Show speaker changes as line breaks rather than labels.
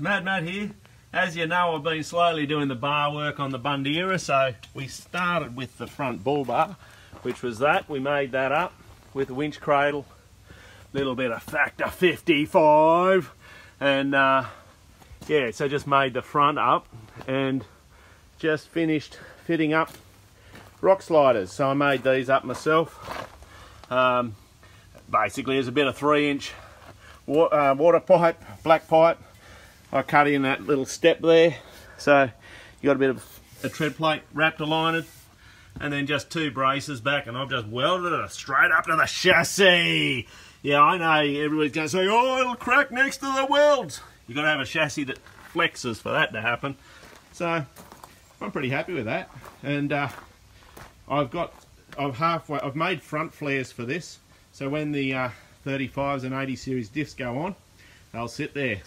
Mad Matt here. As you know, I've been slowly doing the bar work on the Bundera, so we started with the front bull bar, which was that. We made that up with a winch cradle, little bit of factor 55, and uh, yeah, so just made the front up and just finished fitting up rock sliders. So I made these up myself. Um, basically, there's a bit of three inch uh, water pipe, black pipe, I cut in that little step there. So you got a bit of a tread plate wrapped align it and then just two braces back and I've just welded it straight up to the chassis. Yeah, I know everybody's going to say, oh, it'll crack next to the welds. You've got to have a chassis that flexes for that to happen. So I'm pretty happy with that. And uh, I've got, I've halfway, I've made front flares for this. So when the uh, 35s and 80 series diffs go on, they'll sit there.